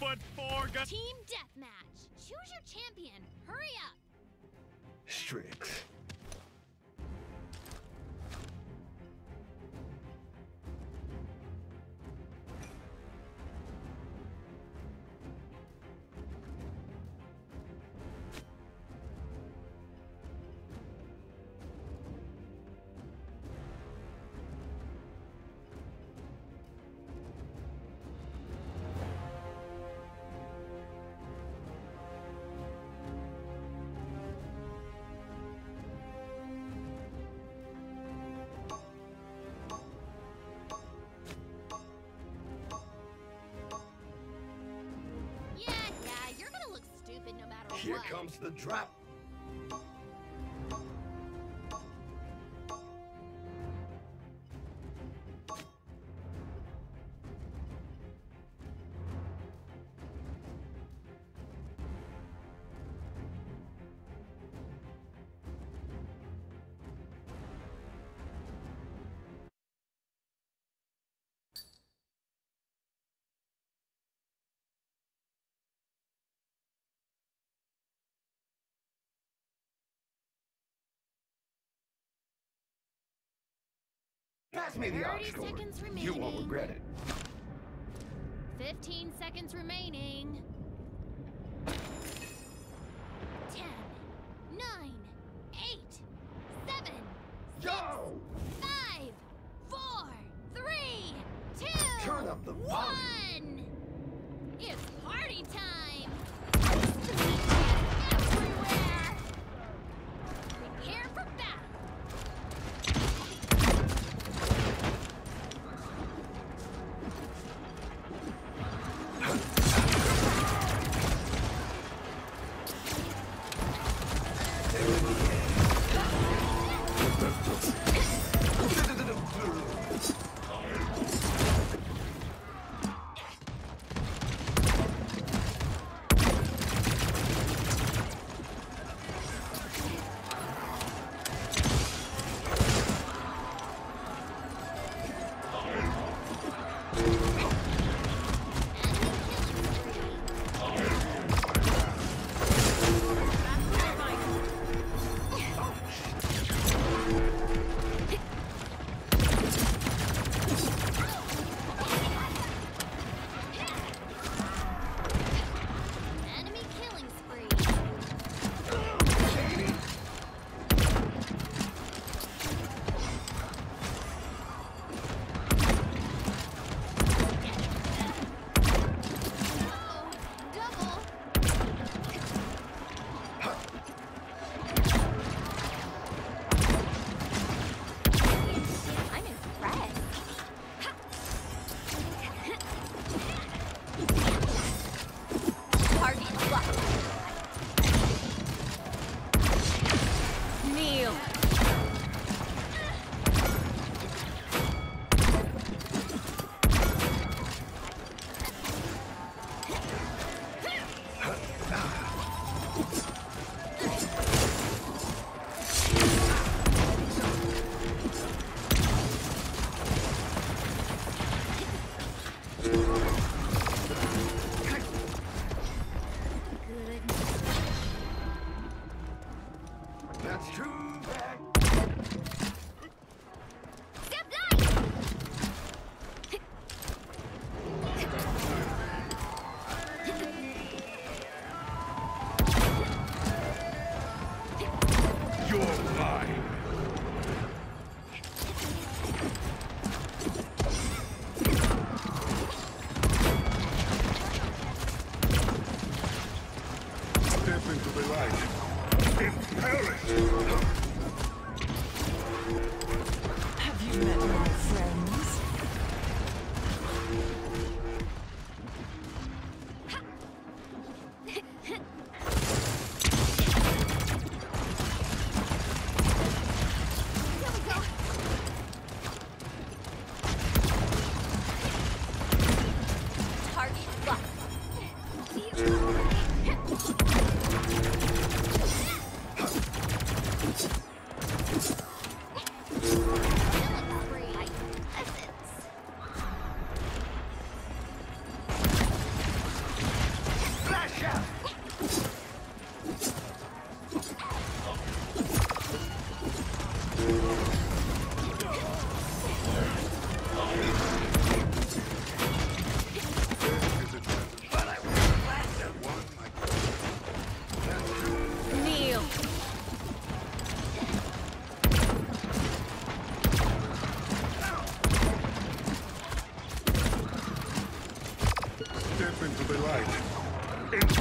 foot four gun. Team deathmatch. Choose your champion. Hurry up. Strix. Here comes the drop. Pass me the 30 ox cord. seconds You won't regret it. 15 seconds remaining. 10, 9, 8, 7, Yo! 5, 4, 3, 2, Turn up the volume. 1. It's party time. Thank you.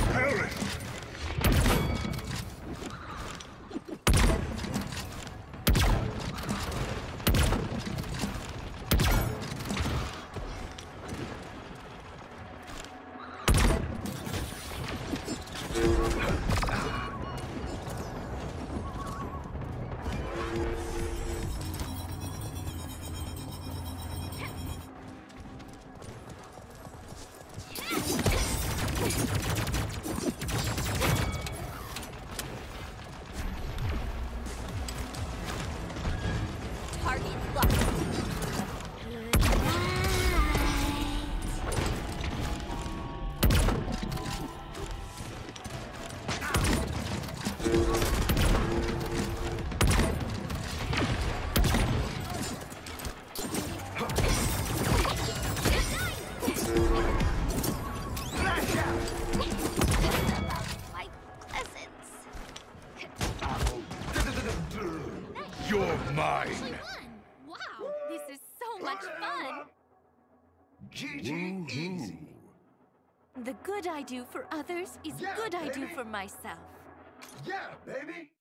And fun. GG mm-hmm. easy. The good I do for others is Yeah, good I do for myself. Yeah, baby.